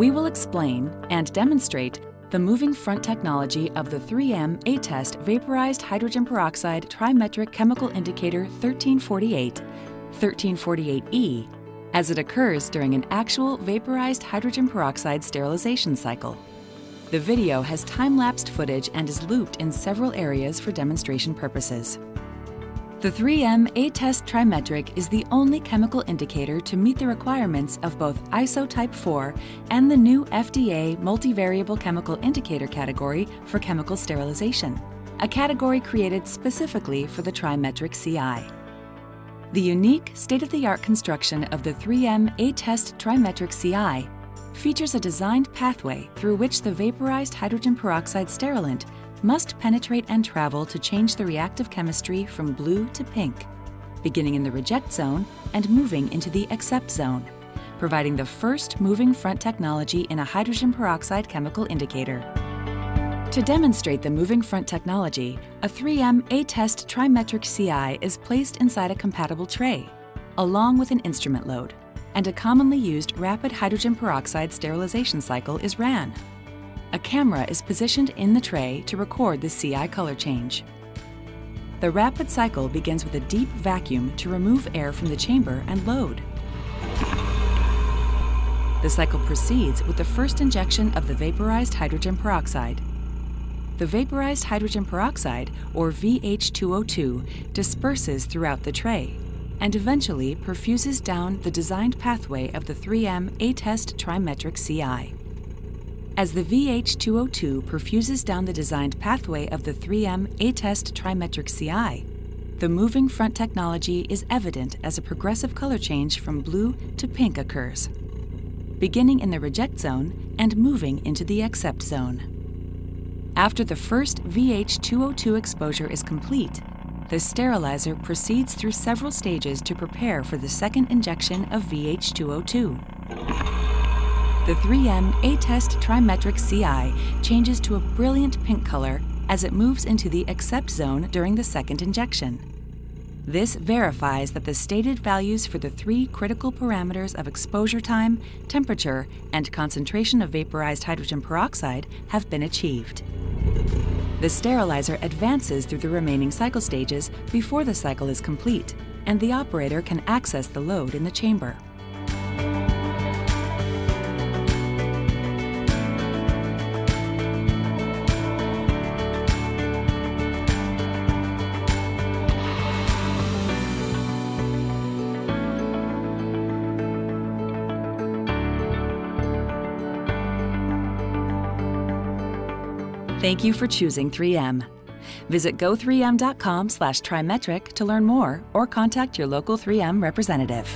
we will explain and demonstrate the moving front technology of the 3M Attest Vaporized Hydrogen Peroxide Trimetric Chemical Indicator 1348, 1348E, as it occurs during an actual vaporized hydrogen peroxide sterilization cycle. The video has time-lapsed footage and is looped in several areas for demonstration purposes. The 3M Attest Trimetric is the only chemical indicator to meet the requirements of both ISO Type 4 and the new FDA Multivariable Chemical Indicator category for chemical sterilization, a category created specifically for the Trimetric CI. The unique, state-of-the-art construction of the 3M Attest Trimetric CI features a designed pathway through which the vaporized hydrogen peroxide sterilant must penetrate and travel to change the reactive chemistry from blue to pink, beginning in the reject zone and moving into the accept zone, providing the first moving front technology in a hydrogen peroxide chemical indicator. To demonstrate the moving front technology, a 3M Attest Trimetric CI is placed inside a compatible tray, along with an instrument load, and a commonly used rapid hydrogen peroxide sterilization cycle is ran. A camera is positioned in the tray to record the CI color change. The rapid cycle begins with a deep vacuum to remove air from the chamber and load. The cycle proceeds with the first injection of the vaporized hydrogen peroxide. The vaporized hydrogen peroxide, or VH2O2, disperses throughout the tray and eventually perfuses down the designed pathway of the 3M Attest Trimetric CI. As the VH2O2 perfuses down the designed pathway of the 3M Attest Trimetric CI, the moving front technology is evident as a progressive color change from blue to pink occurs, beginning in the reject zone and moving into the accept zone. After the first VH2O2 exposure is complete, the sterilizer proceeds through several stages to prepare for the second injection of VH2O2. The 3M Attest Trimetric CI changes to a brilliant pink color as it moves into the accept zone during the second injection. This verifies that the stated values for the three critical parameters of exposure time, temperature, and concentration of vaporized hydrogen peroxide have been achieved. The sterilizer advances through the remaining cycle stages before the cycle is complete, and the operator can access the load in the chamber. Thank you for choosing 3M. Visit go3m.com slash trimetric to learn more or contact your local 3M representative.